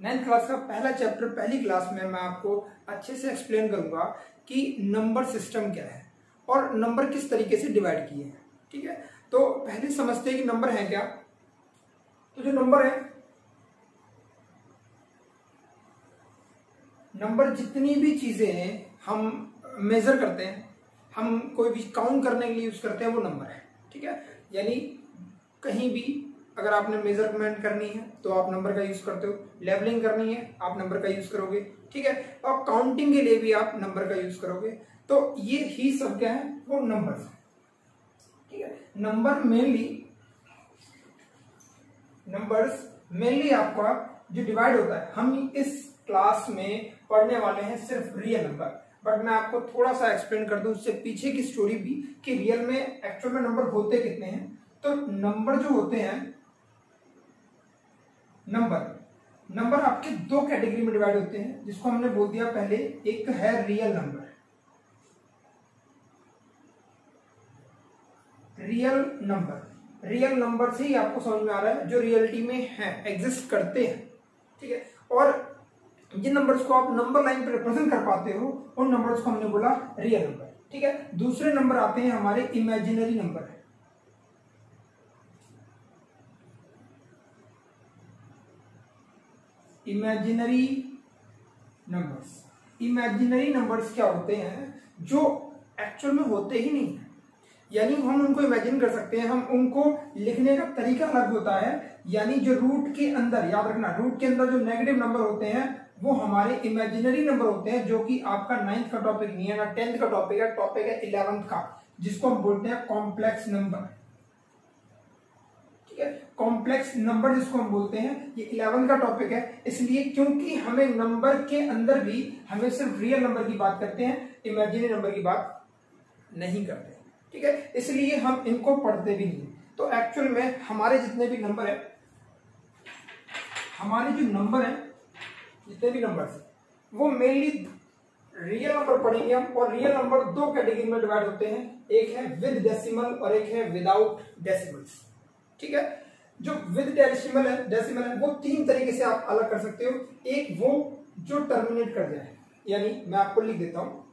Ninth class का पहला chapter पहली क्लास में मैं आपको अच्छे से एक्सप्लेन करूँगा कि नंबर सिस्टम क्या है और नंबर किस तरीके से डिवाइड किए हैं, ठीक है? तो पहले समझते हैं कि नंबर है क्या। तो जो नंबर है नंबर जितनी भी चीज़ें हैं, हम मेजर करते हैं, हम कोई भी काउंट करने के लिए यूज़ करते हैं, वो नंबर है, ठीक है? यानी कहीं भी अगर आपने मेज़रमेंट करनी है तो आप नंबर का यूज़ करते हो। लेवलिंग करनी है, आप नंबर का यूज़ करोगे। ठीक है? और काउंटिंग के लिए भी आप नंबर का यूज़ करोगे। तो ये ही सब क्या है? वो नंबर ठीक है? नंबर मेनली नंबर्स मेनली आपका जो डिवाइड होता है, हम इस क्लास में पढ़ने वाले हैं सिर्फ़ रियल नंबर बट मैं आपको थोड़ा सा एक्सप्लेन कर दूँ, उससे पीछे की स्टोरी भी, कि रियल में एक्चुअल में नंबर होते कितने हैं? तो नंबर जो होते हैं नंबर। नंबर आपके दो कैटेगरी में डिवाइड होते हैं, जिसको हमने बोल दिया पहले, एक है real number. Real number. Real number से ही आपको समझ में आ रहा है जो रियलिटी में है, एग्जिस्ट करते हैं। ठीक है? और जिन नंबर्स को आप नंबर लाइन पर रिप्रेजेंट कर पाते हो, उन नंबर्स को हमने बोला रियल नंबर। ठीक है? दूसरे नंबर आते हैं हमारे imaginary number. Imaginary numbers imaginary numbers क्या होते हैं? जो एक्चुअल में होते ही नहीं है। यानी हम उनको इमेजिन कर सकते हैं। हम उनको लिखने का तरीका अलग होता है। यानी जो रूट के अंदर, याद रखना रूट के अंदर जो नेगेटिव नंबर होते हैं, वो हमारे इमेजिनरी नंबर होते हैं, जो कि आपका नाइन्थ का टॉपिक नहीं है, ना टेंथ का टॉपिक है टॉपिक है इलेवंथ का, जिसको हम बोलते हैं कॉम्प्लेक्स नंबर कॉम्प्लेक्स नंबर जिसको हम बोलते हैं, ये इलेवन का टॉपिक है। इसलिए क्योंकि हमें नंबर के अंदर भी, हमें सिर्फ़ रियल नंबर की बात करते हैं इमेजिनरी नंबर की बात नहीं करते। ठीक है? इसलिए हम इनको पढ़ते भी नहीं। तो एक्चुअल में हमारे जितने भी नंबर है, हमारे जो नंबर है, जितने भी नंबर है, वो मेनली रियल नंबर पढ़ेंगे हम और रियल नंबर दो कैटेगरी में डिवाइड होते हैं। एक है विद डेसिमल और एक है विदाउट डेसिमल्स ठीक है? जो विद डेसिमल है डेसिमल है वो तीन तरीके से आप अलग कर सकते हो। एक वो जो टर्मिनेट कर जाए यानी मैं आपको लिख देता हूँ।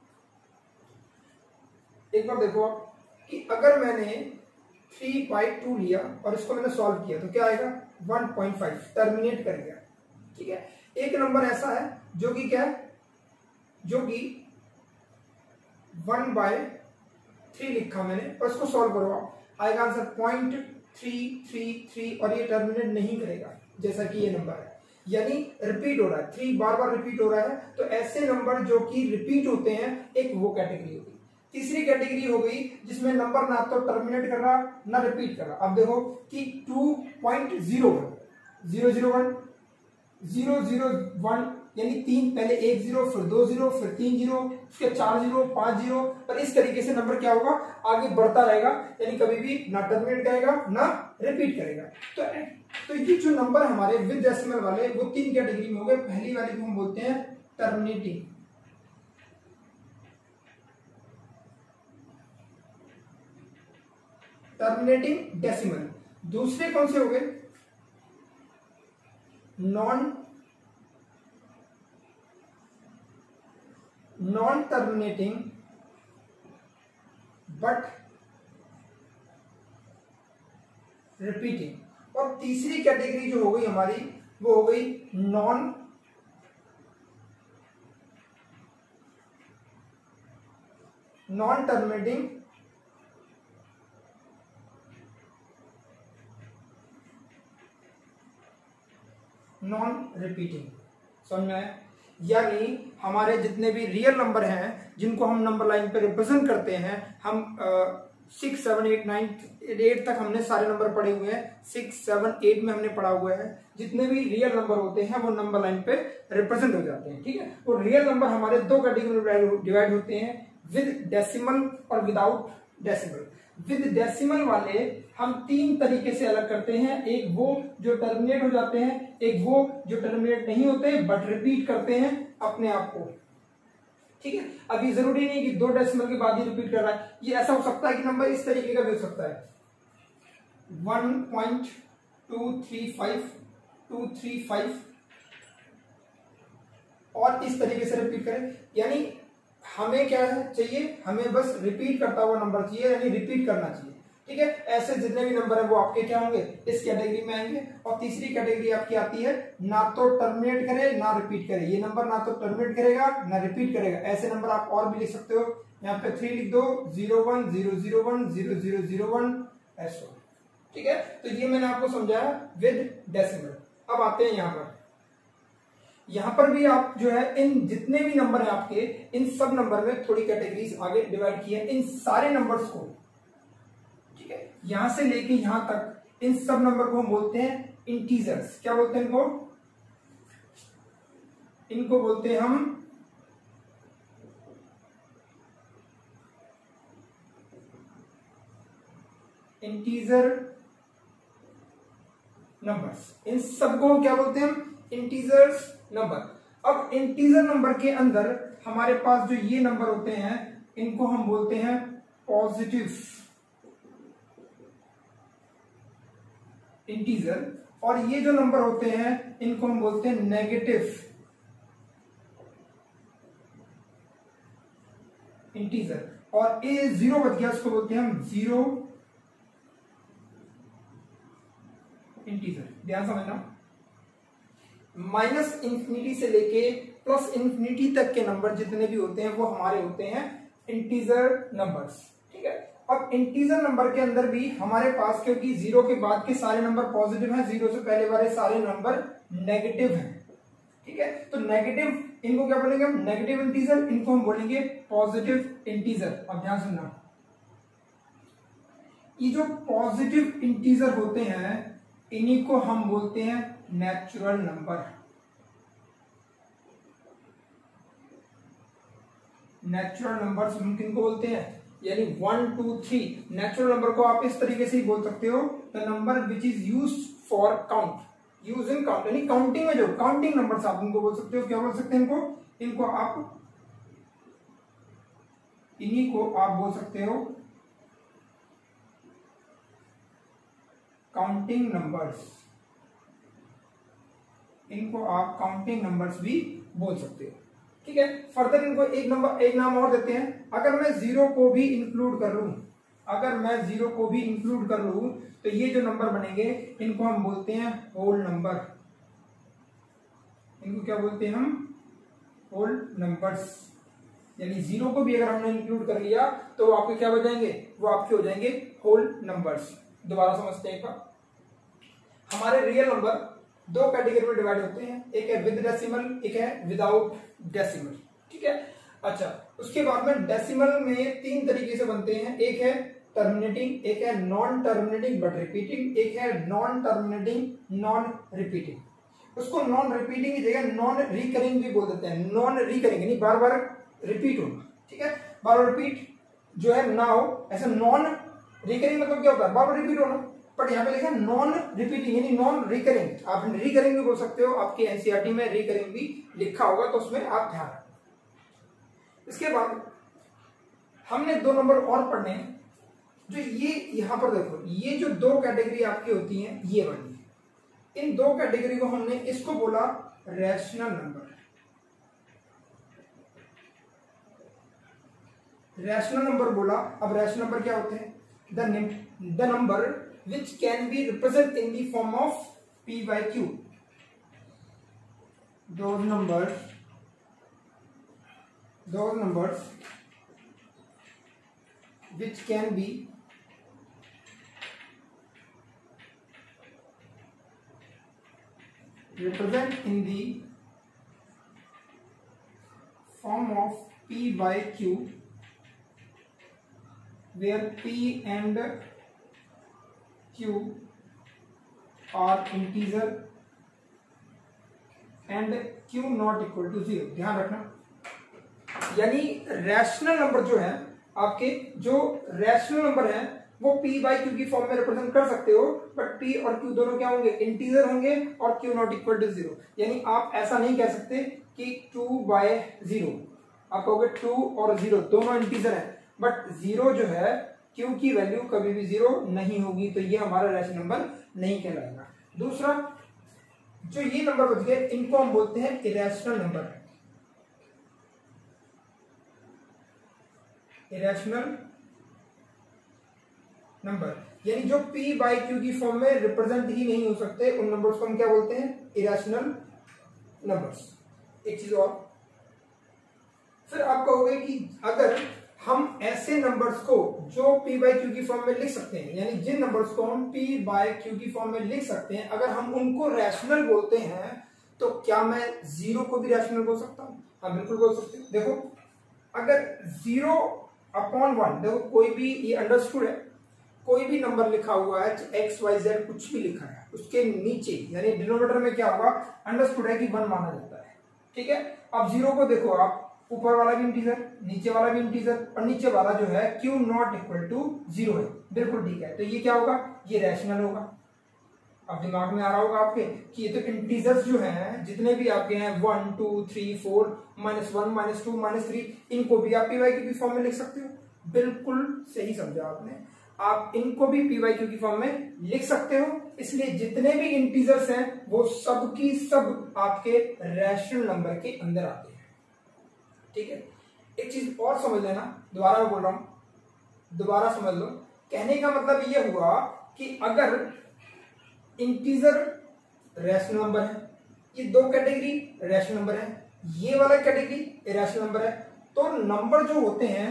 एक बार देखो आप कि अगर मैंने थ्री बाई टू लिया और इसको मैंने सॉल्व किया तो क्या आएगा? वन पॉइंट फाइव टर्मिनेट कर गया ठीक है? एक नंबर ऐसा है जो कि क्या है? जो कि वन बाय थ्री लिखा मैंने और इसको सॉल्व करो आप। आएगा answer point three three three और ये टर्मिनेट नहीं करेगा, जैसा कि ये नंबर है। यानी रिपीट हो रहा है थ्री बार बार रिपीट हो रहा है तो ऐसे नंबर जो कि रिपीट होते हैं, एक वो कैटेगरी होगी। तीसरी कैटेगरी हो गई, जिसमें नंबर ना तो टर्मिनेट कर रहा ना रिपीट कर रहा अब देखो कि two point zero one zero zero one zero zero one यानी तीन पहले एक ज़ीरो, फिर दो ज़ीरो, फिर तीन ज़ीरो, फिर चार ज़ीरो, पाँच ज़ीरो, और इस तरीके से नंबर क्या होगा? आगे बढ़ता रहेगा, यानी कभी भी ना टर्मिनेट करेगा, ना रिपीट करेगा। तो तो ये जो नंबर हमारे विद डेसिमल वाले, वो तीन कैटेगरी में हो गए। पहली वाली को हम बोलते हैं टर्मिनेटिंग टर्मिनेटिंग डेसिमल दूसरे कौन से हो गए? Non non terminating, but repeating. और तीसरी कैटेगरी जो हो गई हमारी, वो हो गई non non terminating, non repeating. समझ में आया? यानी हमारे जितने भी रियल नंबर हैं, जिनको हम नंबर लाइन पे रिप्रेजेंट करते हैं, हम six seven eight nine eight तक हमने सारे नंबर पढ़े हुए हैं। सिक्स सेवन एट में हमने पढ़ा हुआ है। जितने भी रियल नंबर होते हैं, वो नंबर लाइन पे रिप्रेजेंट हो जाते हैं, ठीक है? और रियल नंबर हमारे दो कैटेगरी में डिवाइड होते हैं विद डेसिमल और विदाउट डेसिमल विद डेसिमल वाले हम तीन तरीके से अलग करते हैं। एक वो जो टर्मिनेट हो जाते हैं, एक वो जो टर्मिनेट नहीं होते बट रिपीट करते हैं अपने आप को। ठीक है? अभी ज़रूरी नहीं कि दो डेसिमल के बाद ही रिपीट कर रहा है। ये ऐसा हो सकता है कि नंबर इस तरीके का भी हो सकता है। One point two three five two three five और इस तरीके से रिपीट करें। यानी हमें क्या चाहिए? हमें बस रिपीट करता हुआ नंबर चाहिए, यानी रिपीट करना चाहिए। ठीक है? ऐसे जितने भी नंबर है, वो आपके क्या होंगे? इस कैटेगरी में आएँगे। और तीसरी कैटेगरी आपकी आती है, ना तो टर्मिनेट करे, ना रिपीट करे। ये नंबर ना तो टर्मिनेट करेगा, ना रिपीट करेगा। ऐसे नंबर आप और भी लिख सकते हो। यहाँ पे थ्री लिख दो। Zero one zero zero one zero zero zero one ऐसा। ठीक है? तो ये मैंने आपको समझाया विद डेसिमल अब आते हैं यहाँ पर। यहाँ पर भी आप जो है, इन जितने भी नंबर है आपके, इन सब नंबर में थोड़ी कैटेगरीज आगे डिवाइड की है इन सारे नंबर्स को। ठीक है? यहाँ से लेके यहाँ तक, इन सब नंबर को हम बोलते हैं इंटीजर्स क्या बोलते हैं इनको? इनको बोलते हैं हम इंटीजर नंबर्स इन सबको क्या बोलते हैं? हम इंटीजर्स नंबर। अब इंटीजर नंबर के अंदर हमारे पास जो ये नंबर होते हैं, इनको हम बोलते हैं पॉजिटिव इंटीजर और ये जो नंबर होते हैं, इनको हम बोलते हैं नेगेटिव इंटीजर और ए ज़ीरो बच गया, उसको बोलते हैं हम ज़ीरो इंटीजर ध्यान समझना। माइनस इंफिनिटी से लेके प्लस इंफिनिटी तक के नंबर जितने भी होते हैं, वो हमारे होते हैं इंटीजर नंबर्स, ठीक है? अब इंटीजर नंबर के अंदर भी हमारे पास, क्योंकि ज़ीरो के बाद के सारे नंबर पॉजिटिव हैं, ज़ीरो से पहले वाले सारे नंबर नेगेटिव हैं, ठीक है? तो नेगेटिव, इनको क्या बोलेंगे हम? नेगेटिव इंटीजर, इनको हम बोलेंगे पॉजिटिव इंटीजर। अब ध्यान सुनना। ये जो पॉजिटिव इंटीजर होते हैं, इन्हीं को हम बोलते हैं नेचुरल नंबर। नेचुरल नंबर्स हम किनको बोलते हैं? यानी one, two, three. Natural number को आप इस तरीके से ही बोल सकते हो। The number which is use for count. Use in count, यानी काउंटिंग में जो काउंटिंग नंबर आप इनको बोल सकते हो, क्या बोल सकते हैं इनको? इनको आप इन्हीं को आप बोल सकते हो। Counting numbers. इनको आप काउंटिंग नंबर्स भी बोल सकते हो। ठीक है? फर्दर इनको एक नंबर एक नाम और देते हैं। अगर मैं ज़ीरो को भी इंक्लूड कर लू, अगर मैं ज़ीरो को भी इंक्लूड कर लू तो ये जो नंबर बनेंगे, इनको हम बोलते हैं होल नंबर इनको क्या बोलते हैं हम? होल नंबर्स यानी ज़ीरो को भी अगर हमने इंक्लूड कर लिया तो आपके क्या हो जाएँगे? वो आपके हो जाएँगे होल नंबर्स दोबारा समझते हैं हमारे रियल नंबर दो कैटेगरी में डिवाइड होते हैं। एक है विद डेसिमल एक है विदाउट डेसिमल ठीक है? अच्छा उसके बाद में डेसिमल में तीन तरीके से बनते हैं। एक है टर्मिनेटिंग एक है नॉन टर्मिनेटिंग बट रिपीटिंग एक है नॉन टर्मिनेटिंग नॉन रिपीटिंग उसको नॉन रिपीटिंग की जगह नॉन रिकरिंग भी बोल देते हैं। नॉन रिकरिंग यानी बार बार रिपीट होना। ठीक है? बार बार रिपीट जो है ना हो, ऐसा नॉन रिकरिंग मतलब क्या होता है? बार बार रिपीट होना। बट यहाँ पे लिखा है नॉन रिपीटिंग यानी नॉन रिकरिंग आप रिकरिंग भी बोल सकते हो, आपके एनसीआरटी में रिकरिंग भी लिखा होगा तो उसमें आप ध्यान इसके बाद हमने दो नंबर और पढ़ने हैं। जो ये यहाँ पर देखो, ये जो दो कैटेगरी आपकी होती हैं, ये वाली इन दो कैटेगरी को हमने इसको बोला रैशनल नंबर रैशनल नंबर बोला, अब रैशनल नंबर क्या होते हैं? The number which can be represented in the form of p by q. Those numbers those numbers which can be represent in the form of p by q where p and q are integer and q not equal to zero ध्यान रखना। यानी rational number जो है, आपके जो rational number है, वो p by Q की फॉर्म में रिप्रेजेंट कर सकते हो बट p और q दोनों क्या होंगे? इंटीजर होंगे और q not equal to zero यानी आप ऐसा नहीं कह सकते कि टू बाय ज़ीरो आप कहोगे टू और ज़ीरो दोनों इंटीजर है बट ज़ीरो जो है क्यू की वैल्यू कभी भी ज़ीरो नहीं होगी तो ये हमारा रैशनल नंबर नहीं कहलाएगा। दूसरा, जो ये नंबर बच गए इनको हम बोलते हैं इरेशनल नंबर इरेशनल नंबर यानी जो पी बाई क्यू की फॉर्म में रिप्रेजेंट ही नहीं हो सकते, उन नंबर्स को हम क्या बोलते हैं? इरेशनल नंबर्स एक चीज़ और। फिर आप कहोगे कि अगर हम ऐसे नंबर्स को जो p बाई क्यू की फॉर्म में लिख सकते हैं, यानी जिन नंबर्स को हम p बाय क्यू की फॉर्म में लिख सकते हैं, अगर हम उनको रैशनल बोलते हैं तो क्या मैं ज़ीरो को भी रैशनल बोल सकता हूँ? हाँ बिल्कुल बोल सकते हैं। देखो, अगर ज़ीरो अपॉन वन देखो, कोई भी, ये अंडरस्टूड है, कोई भी नंबर लिखा हुआ है एक्स वाई जेड कुछ भी लिखा है, उसके नीचे, यानी डिनोमीटर में क्या होगा? अंडरस्टूड है कि वन माना जाता है। ठीक है? अब ज़ीरो को देखो, आप ऊपर वाला भी इंटीजर नीचे वाला भी इंटीजर और नीचे वाला जो है q not equal to zero है। बिल्कुल ठीक है। तो ये क्या होगा? ये रैशनल होगा। अब दिमाग में आ रहा होगा आपके कि ये तो इंटीजर्स जो हैं, जितने भी आपके हैं one two three four minus one minus two minus three इनको भी आप पीवाई क्यू की फॉर्म में लिख सकते हो। बिल्कुल सही समझा आपने। आप इनको भी पीवाई क्यू की फॉर्म में लिख सकते हो। इसलिए जितने भी इंटीजर्स हैं, वो सबकी सब आपके रैशनल नंबर के अंदर आते हैं। ठीक है? एक चीज़ और समझ लेना, दोबारा बोल रहा हूँ। दोबारा समझ लो। कहने का मतलब यह हुआ कि अगर इंटीजर रैशनल नंबर है, ये दो कैटेगरी रैशनल नंबर है, ये वाला कैटेगरी रैशनल नंबर है तो नंबर जो होते हैं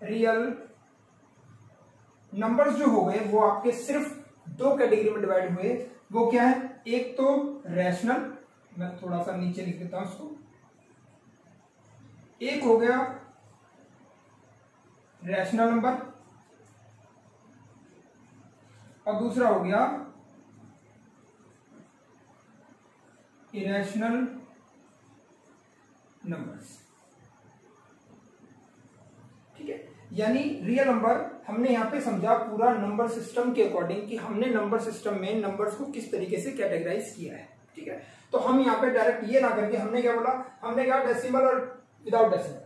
रियल नंबर्स जो हो गए, वो आपके सिर्फ़ दो कैटेगरी में डिवाइड हुए। वो क्या है? एक तो रैशनल मैं थोड़ा सा नीचे लिख देता हूँ उसको एक हो गया रैशनल नंबर और दूसरा हो गया इरेशनल नंबर्स ठीक है? यानी रियल नंबर हमने यहाँ पे समझा पूरा नंबर सिस्टम के अकॉर्डिंग कि हमने नंबर सिस्टम में नंबर्स को किस तरीके से कैटेगराइज किया है। ठीक है? तो हम यहाँ पे डायरेक्ट ये ना करके हमने क्या बोला? हमने कहा डेसिमल और विदाउट डेसिमल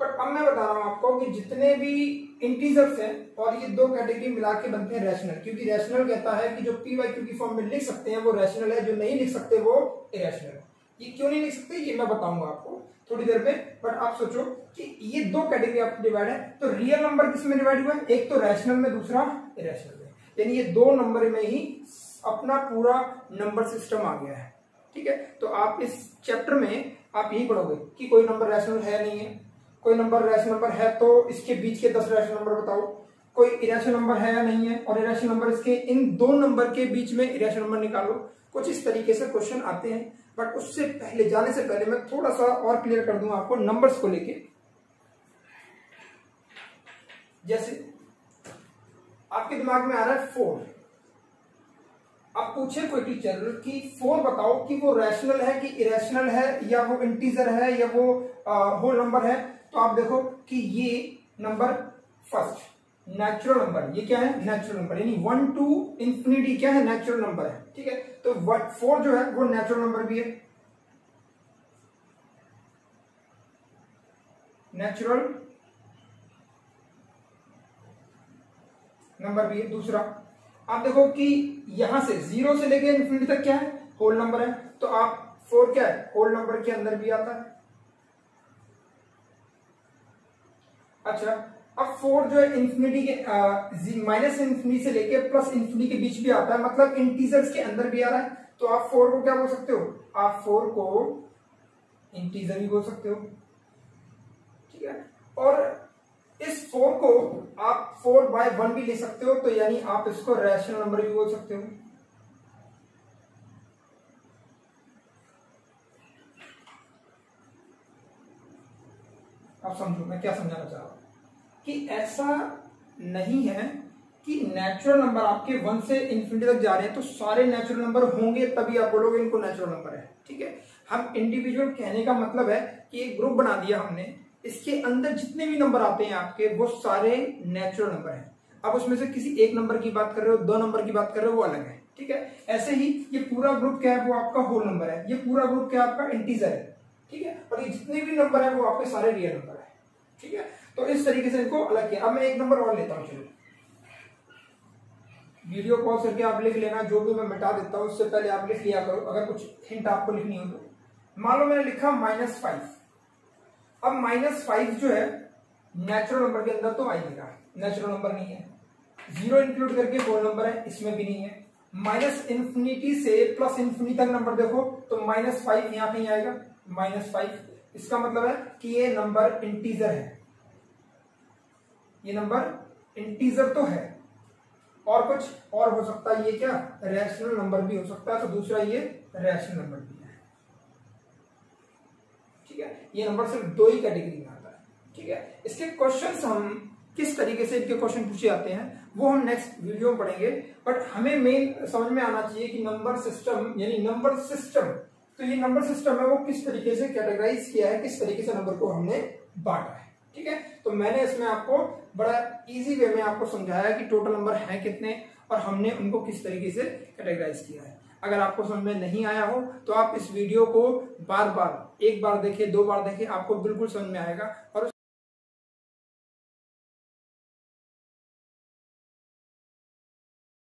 बट अब मैं बता रहा हूँ आपको कि जितने भी इंटीजर्स हैं, और ये दो कैटेगरी मिला के बनते हैं रैशनल क्योंकि रैशनल कहता है कि जो पी वाई क्यू की फॉर्म में लिख सकते हैं, वो रैशनल है, जो नहीं लिख सकते, वो इरेशनल है। ये क्यों नहीं लिख सकते? ये मैं बताऊँगा आपको थोड़ी देर में। बट आप सोचो कि ये दो कैटेगरी आपको डिवाइड है तो रियल नंबर किसमें डिवाइड हुआ है? एक तो रैशनल में, दूसरा इरेशनल में। यानी ये दो नंबर में ही अपना पूरा नंबर सिस्टम आ गया है। ठीक है? तो आप इस चैप्टर में आप यही पढ़ोगे कि कोई नंबर रैशनल है नहीं है। कोई नंबर रैशनल नंबर है तो इसके बीच के दस रैशनल नंबर बताओ। कोई इरेशनल नंबर है या नहीं है और इरेशनल नंबर इसके इन दो नंबर के बीच में इरेशनल नंबर निकालो। कुछ इस तरीके से क्वेश्चन आते हैं। बट उससे पहले, जाने से पहले मैं थोड़ा सा और क्लियर कर दूँगा आपको नंबर्स को लेके। जैसे आपके दिमाग में आ रहा है फोर अब पूछे कोई टीचर कि फोर बताओ कि वो रैशनल है कि इरेशनल है, या वो इंटीजर है, या वो होल नंबर है? तो आप देखो कि ये नंबर फ़र्स्ट नेचुरल नंबर ये क्या है? नेचुरल नंबर यानी वन टू इंफिनिटी क्या है? नेचुरल नंबर है, ठीक है? तो फोर जो है, वो नेचुरल नंबर भी है। नेचुरल नंबर भी है, दूसरा। आप देखो कि यहाँ से ज़ीरो से लेके इन्फिनिटी तक क्या है? होल नंबर है। तो आप फोर क्या है? होल नंबर के अंदर भी आता है। अच्छा अब फोर जो है इन्फिनिटी के माइनस इंफिनिटी से लेके प्लस इंफिनिटी के बीच भी आता है। मतलब इंटीजर्स के अंदर भी आ रहा है। तो आप फोर को क्या बोल सकते हो? आप फोर को इंटीजर भी बोल सकते हो। ठीक है? और इस फोर को आप फोर बाय वन भी ले सकते हो तो यानी आप इसको रैशनल नंबर भी बोल सकते हो। आप समझो, मैं क्या समझाना चाह रहा हूँ? कि ऐसा नहीं है कि नेचुरल नंबर आपके वन से इंफिनिटी तक जा रहे हैं तो सारे नेचुरल नंबर होंगे, तभी आप बोलोगे इनको नेचुरल नंबर है, ठीक है? हम इंडिविजुअल कहने का मतलब है कि एक ग्रुप बना दिया हमने इसके अंदर जितने भी नंबर आते हैं आपके, वो सारे नेचुरल नंबर हैं। अब उसमें से किसी एक नंबर की बात कर रहे हो, दो नंबर की बात कर रहे हो, वो अलग है। ठीक है? ऐसे ही ये पूरा ग्रुप क्या है वो आपका होल नंबर है। ये पूरा ग्रुप क्या आपका? इंटीजर है। ठीक है? और ये जितने भी नंबर है, वो आपके सारे रियल नंबर है। ठीक है? तो इस तरीके से इनको अलग किया। अब मैं एक नंबर और लेता हूँ, चलो। वीडियो पॉज करके आप लिख लेना, जो भी मैं मिटा देता हूँ, उससे पहले आप लिख लिया करो। अगर कुछ हिंट आपको लिखनी हो तो। मान लो मैंने लिखा माइनस फाइव अब माइनस फाइव जो है नेचुरल नंबर के अंदर तो आएगा नेचुरल नंबर नहीं है। ज़ीरो इंक्लूड करके होल नंबर है, इसमें भी नहीं है। माइनस इंफिनिटी से प्लस इंफिनिटी तक नंबर देखो तो माइनस फाइव यहाँ कहीं आएगा। माइनस फाइव इसका मतलब है कि ये नंबर इंटीजर है। ये नंबर इंटीजर तो है। और कुछ और हो सकता है, ये क्या? रैशनल नंबर भी हो सकता है तो दूसरा ये रैशनल नंबर भी है ठीक है ये नंबर सिर्फ़ दो ही कैटेगरी में आता है, ठीक है? इसके क्वेश्चंस हम किस तरीके से इनके क्वेश्चन पूछे जाते हैं, वो हम नेक्स्ट वीडियो में पढ़ेंगे। बट हमें मेन समझ में आना चाहिए कि नंबर सिस्टम यानी नंबर सिस्टम तो ये नंबर सिस्टम है वो किस तरीके से कैटेगराइज किया है, किस तरीके से नंबर को हमने बांटा है, ठीक है? तो मैंने इसमें आपको बड़ा इजी वे में आपको समझाया कि टोटल नंबर है कितने और हमने उनको किस तरीके से कैटेगराइज किया है। अगर आपको समझ में नहीं आया हो तो आप इस वीडियो को बार बार एक बार देखे दो बार देखे आपको बिल्कुल समझ में आएगा। और